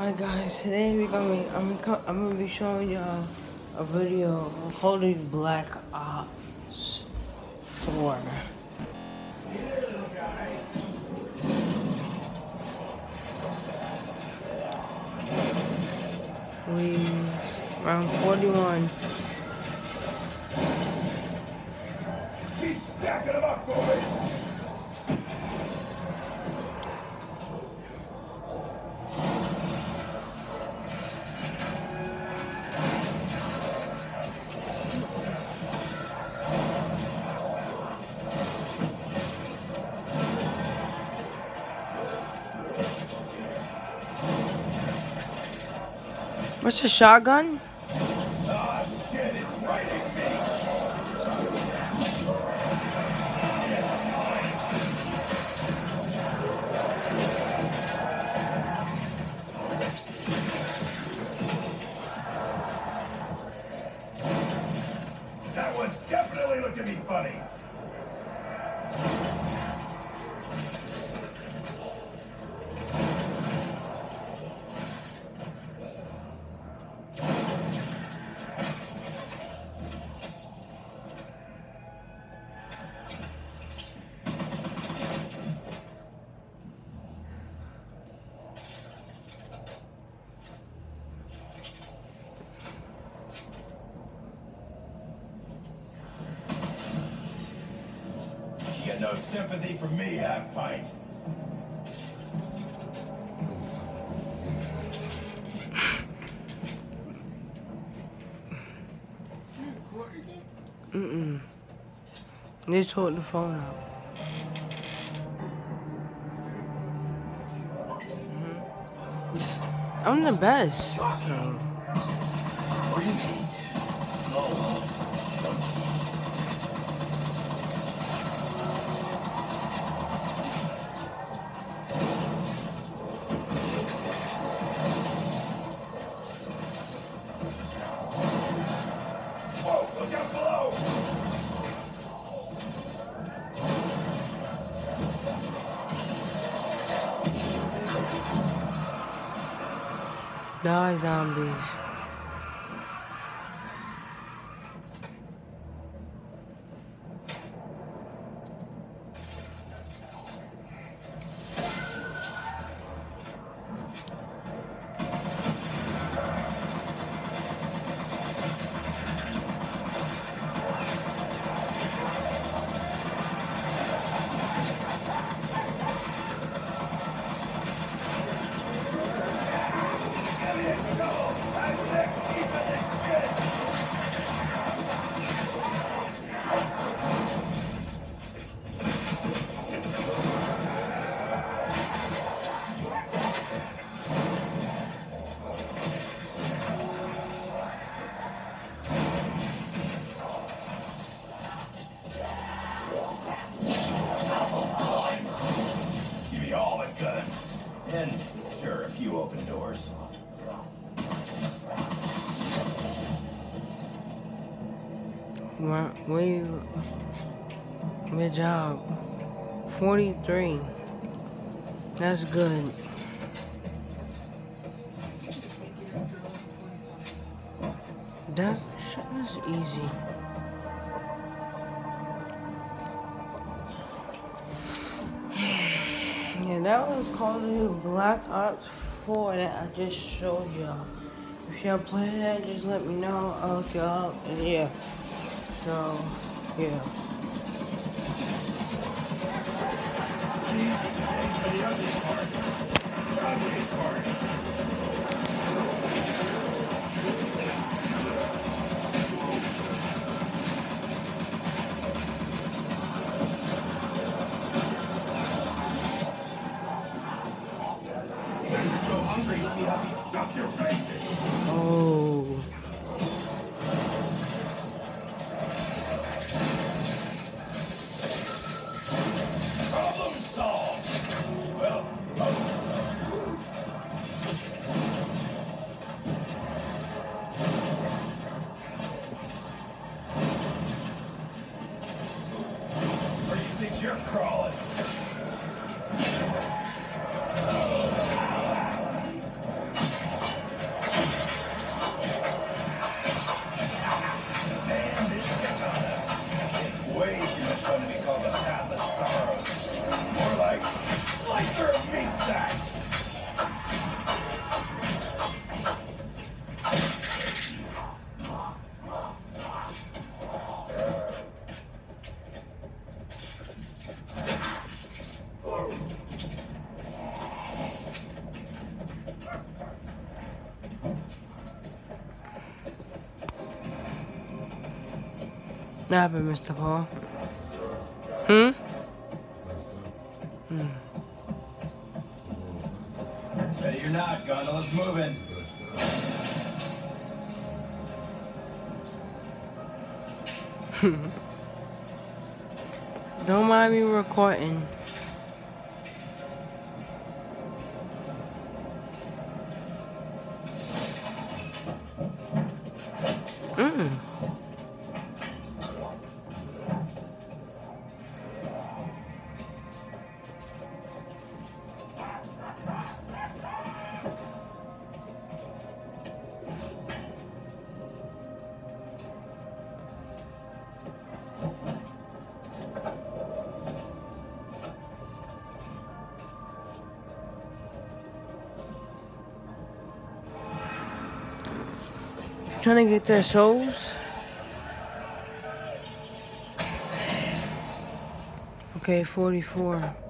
Alright guys, today we gonna be, I'm, gonna, I'm gonna be showing y'all a video holding Black Ops 4. We round 41. Keep stacking them up, boys! What's a shotgun? No sympathy from me, half pint. Mm-mm. Just hold the phone up. Mhm. I'm the best. so. Die zombies. And, sure, a few open doors. Wow, we, good job. 43. That's good. That shit was easy. Yeah, that was called the Black Ops 4 that I just showed y'all. If y'all play that, just let me know. I'll look it up. And yeah. So, yeah. You're crawling? What happened, Mr. Paul? Hmm? Hmm. Ready or not, gondola's moving. Don't mind me recording. Trying to get their souls. Okay, 44.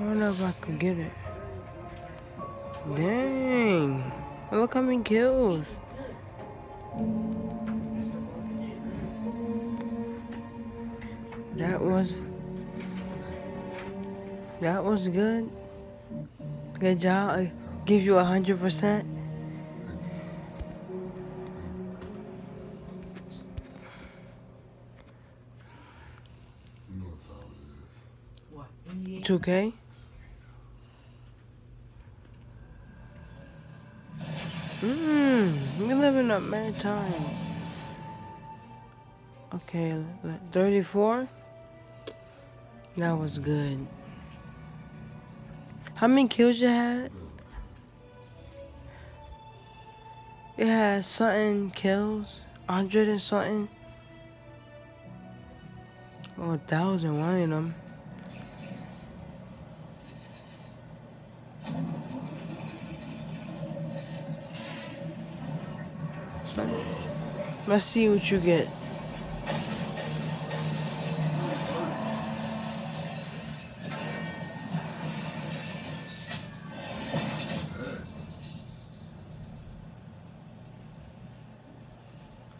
I don't know if I could get it. Dang. Look how many kills. That was... That was good. Good job. I give you a hundred percent. Two K. we living up mad time. Okay, 34. That was good. How many kills you had? It had something kills, hundred and something. Oh, a thousand, one of them. Let's see what you get.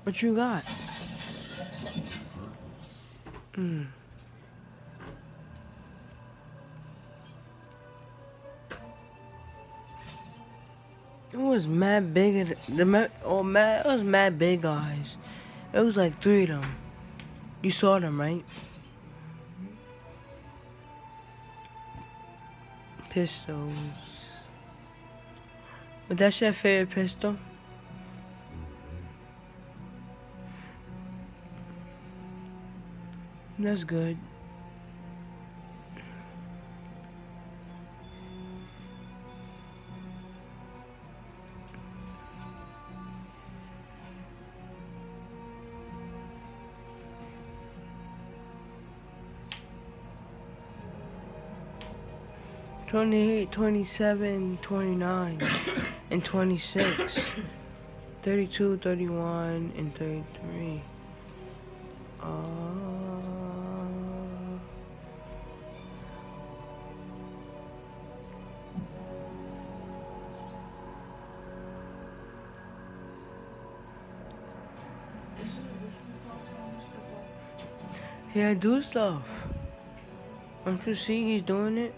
What you got? Hmm. It was mad big. The oh mad, it was mad big guys. It was like three of them. You saw them, right? Pistols. But that's your favorite pistol? Mm-hmm. That's good. Twenty-eight, twenty-seven, twenty-nine, and 26. 32, 31, and 33. Uh... Yeah, do stuff. Don't you see he's doing it?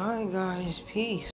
Alright guys, peace.